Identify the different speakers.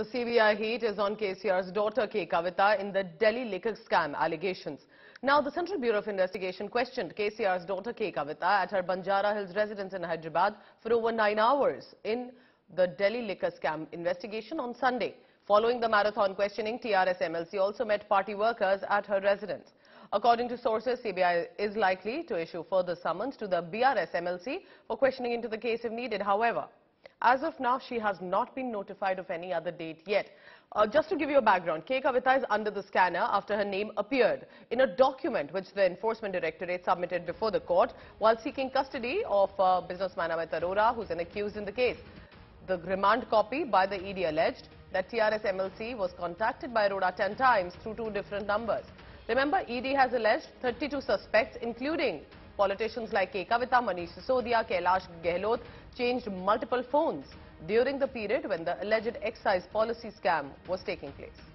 Speaker 1: The CBI heat is on KCR's daughter K. Kavitha in the Delhi liquor scam allegations. Now, the Central Bureau of Investigation questioned KCR's daughter K. Kavitha at her Banjara Hills residence in Hyderabad for over nine hours in the Delhi liquor scam investigation on Sunday. Following the marathon questioning, TRS MLC also met party workers at her residence. According to sources, CBI is likely to issue further summons to the BRS MLC for questioning into the case if needed. However, as of now, she has not been notified of any other date yet. Uh, just to give you a background, K. Kavitha is under the scanner after her name appeared in a document which the Enforcement Directorate submitted before the court while seeking custody of uh, businessman Amit Arora, who's an accused in the case. The remand copy by the ED alleged that TRS MLC was contacted by Arora 10 times through two different numbers. Remember, ED has alleged 32 suspects, including politicians like K. Kavitha, Manish Sisodia, Kailash Gehlot, changed multiple phones during the period when the alleged excise policy scam was taking place.